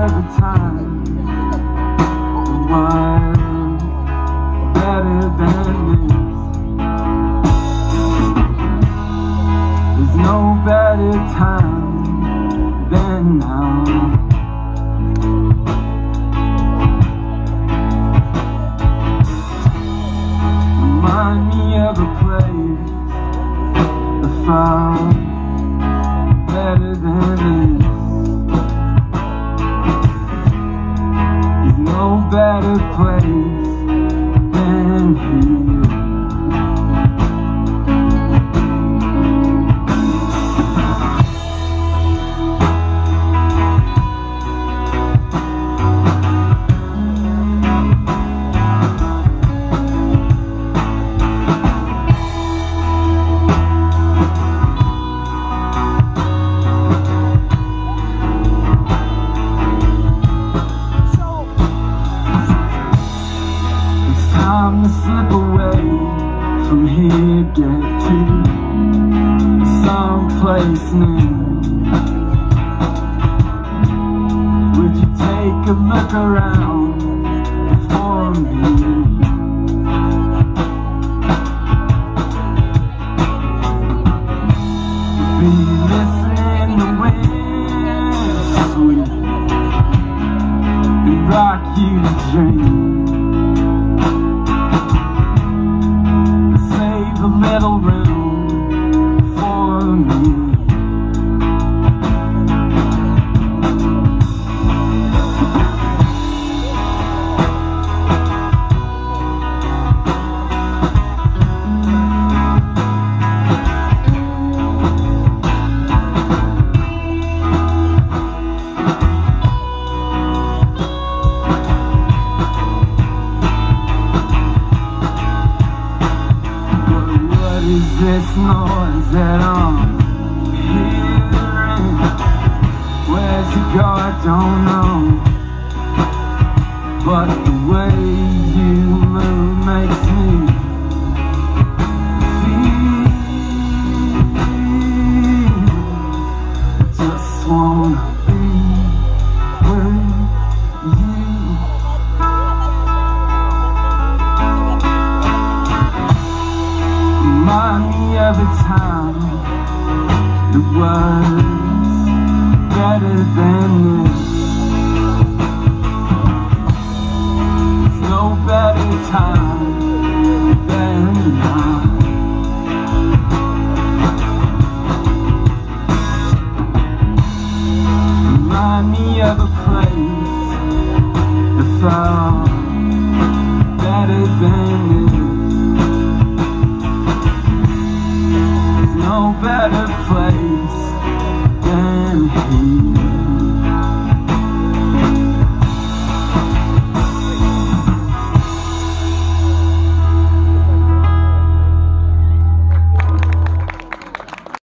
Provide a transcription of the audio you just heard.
every time. Better than this? There's no better time than now. Remind me of a place I found better than this. Better place than here. From here, get to someplace new. Would you take a look around for me? Be listening to wind sweet and rock you to dream. Little room this noise that I'm hearing? Where's it go? I don't know. But the way you move makes me time It was better than this. No better time than now. Remind me of a place that felt place